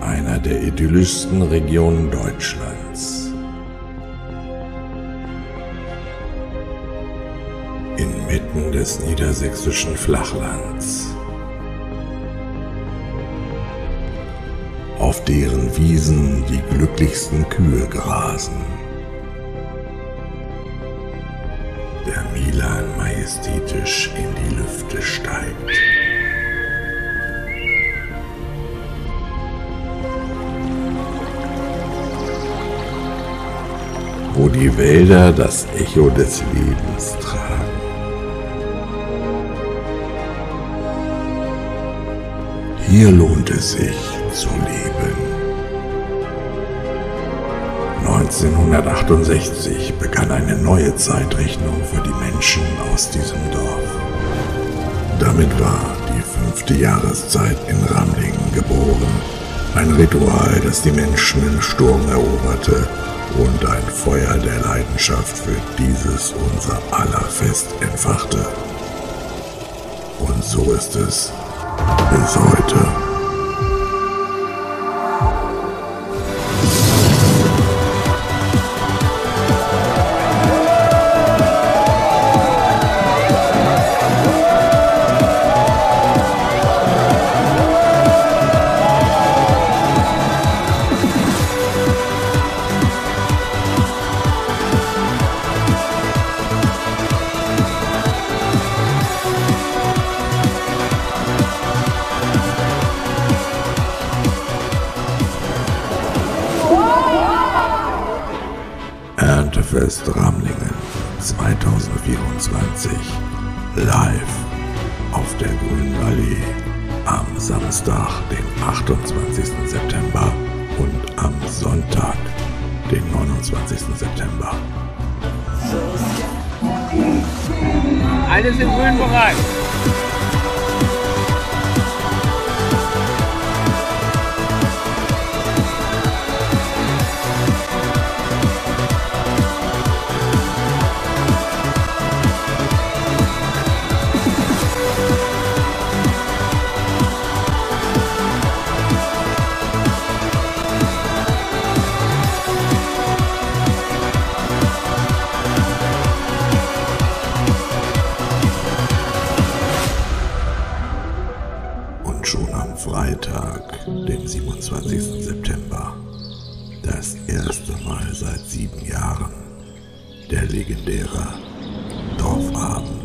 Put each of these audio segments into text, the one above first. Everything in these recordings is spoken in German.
einer der idyllischsten Regionen Deutschlands. Inmitten des niedersächsischen Flachlands. Auf deren Wiesen die glücklichsten Kühe grasen. Der Milan majestätisch in die Lüfte steigt. Die Wälder das Echo des Lebens tragen. Hier lohnt es sich zu leben. 1968 begann eine neue Zeitrechnung für die Menschen aus diesem Dorf. Damit war die fünfte Jahreszeit in Ramlingen geboren. Ein Ritual, das die Menschen im Sturm eroberte und ein Feuer der Leidenschaft für dieses unser aller Fest entfachte. Und so ist es bis heute. Erntefest Ramlingen 2024 live auf der Grünen Allee am Samstag, den 28. September und am Sonntag, den 29. September. Alles im grünen Bereich. Am Freitag, dem 27. September, das erste Mal seit sieben Jahren, der legendäre Dorfabend.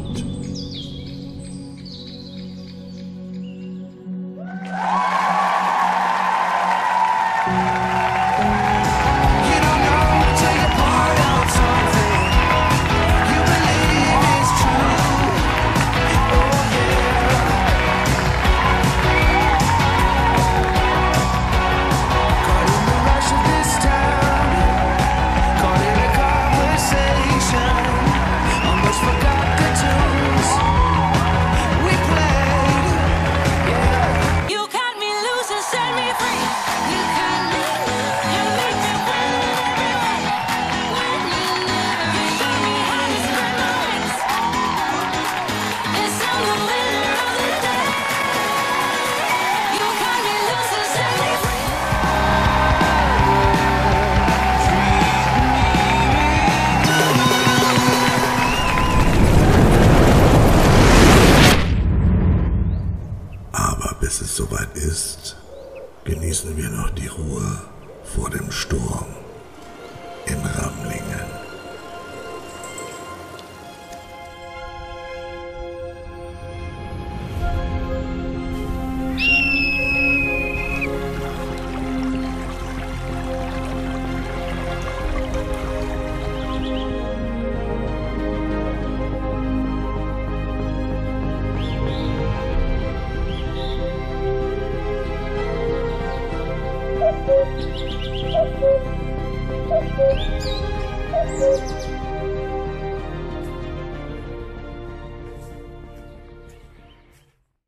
Bis es soweit ist, genießen wir noch die Ruhe vor dem Sturm in Ramlingen. Música